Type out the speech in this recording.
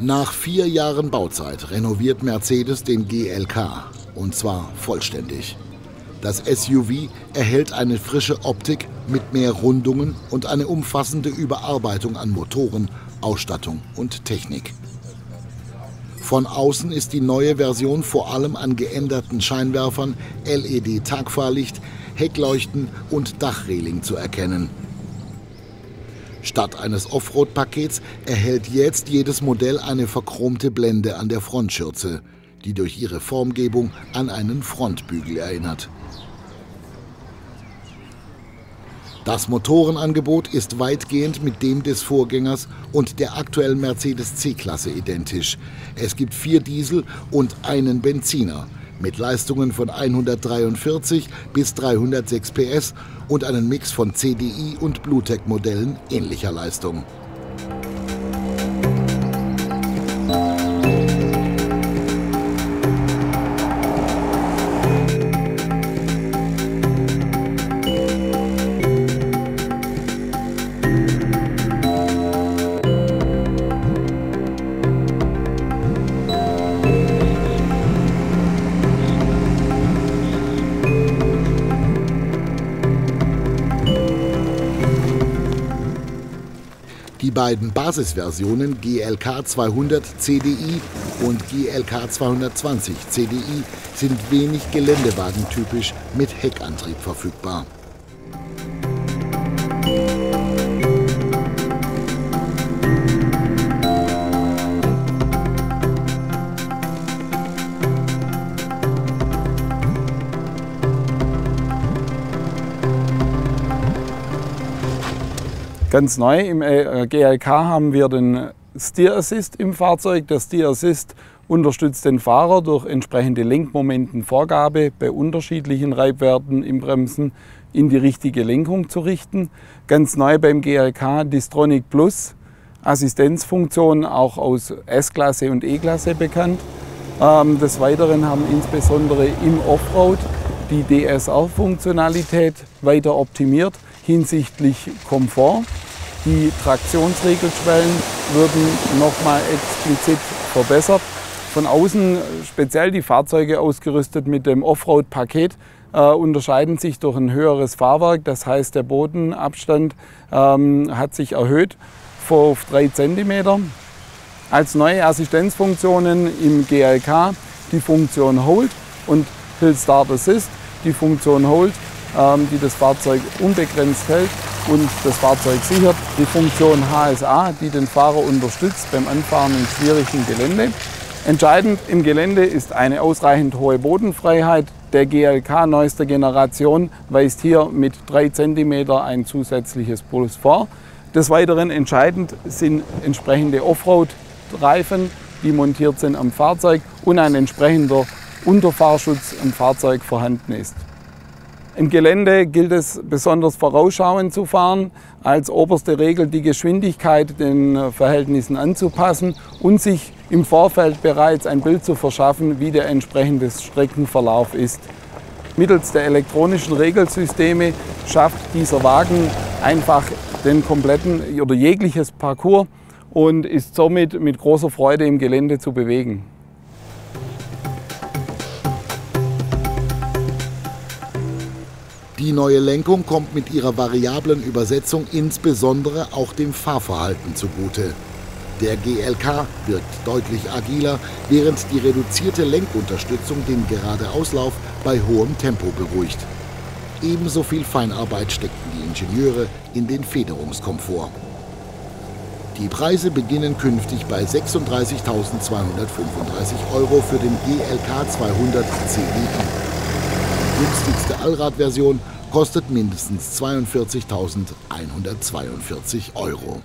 Nach vier Jahren Bauzeit renoviert Mercedes den GLK und zwar vollständig. Das SUV erhält eine frische Optik mit mehr Rundungen und eine umfassende Überarbeitung an Motoren, Ausstattung und Technik. Von außen ist die neue Version vor allem an geänderten Scheinwerfern, LED-Tagfahrlicht, Heckleuchten und Dachreling zu erkennen. Statt eines Offroad-Pakets erhält jetzt jedes Modell eine verchromte Blende an der Frontschürze, die durch ihre Formgebung an einen Frontbügel erinnert. Das Motorenangebot ist weitgehend mit dem des Vorgängers und der aktuellen Mercedes C-Klasse identisch. Es gibt vier Diesel und einen Benziner mit Leistungen von 143 bis 306 PS und einen Mix von CDI und Bluetech-Modellen ähnlicher Leistung. Die beiden Basisversionen GLK 200 CDI und GLK 220 CDI sind wenig geländewagentypisch mit Heckantrieb verfügbar. Ganz neu im äh, GLK haben wir den Steer Assist im Fahrzeug. Der Steer Assist unterstützt den Fahrer durch entsprechende Lenkmomentenvorgabe bei unterschiedlichen Reibwerten im Bremsen in die richtige Lenkung zu richten. Ganz neu beim GLK Distronic Plus, Assistenzfunktion auch aus S-Klasse und E-Klasse bekannt. Ähm, des Weiteren haben insbesondere im Offroad die DSR-Funktionalität weiter optimiert hinsichtlich Komfort. Die Traktionsregelschwellen würden nochmal explizit verbessert. Von außen, speziell die Fahrzeuge ausgerüstet mit dem Offroad-Paket, äh, unterscheiden sich durch ein höheres Fahrwerk. Das heißt, der Bodenabstand ähm, hat sich erhöht auf 3 cm. Als neue Assistenzfunktionen im GLK die Funktion Hold und Hill Start Assist. Die Funktion Hold ähm, die das Fahrzeug unbegrenzt hält und das Fahrzeug sichert. Die Funktion HSA, die den Fahrer unterstützt beim Anfahren in schwierigen Gelände. Entscheidend im Gelände ist eine ausreichend hohe Bodenfreiheit. Der GLK neuester Generation weist hier mit 3 cm ein zusätzliches Puls vor. Des Weiteren entscheidend sind entsprechende Offroad-Reifen, die montiert sind am Fahrzeug und ein entsprechender Unterfahrschutz am Fahrzeug vorhanden ist. Im Gelände gilt es besonders vorausschauend zu fahren, als oberste Regel die Geschwindigkeit den Verhältnissen anzupassen und sich im Vorfeld bereits ein Bild zu verschaffen, wie der entsprechende Streckenverlauf ist. Mittels der elektronischen Regelsysteme schafft dieser Wagen einfach den kompletten oder jegliches Parcours und ist somit mit großer Freude im Gelände zu bewegen. Die neue Lenkung kommt mit ihrer variablen Übersetzung insbesondere auch dem Fahrverhalten zugute. Der GLK wirkt deutlich agiler, während die reduzierte Lenkunterstützung den Geradeauslauf bei hohem Tempo beruhigt. Ebenso viel Feinarbeit steckten die Ingenieure in den Federungskomfort. Die Preise beginnen künftig bei 36.235 Euro für den GLK 200 CDI günstigste Allradversion kostet mindestens 42.142 Euro.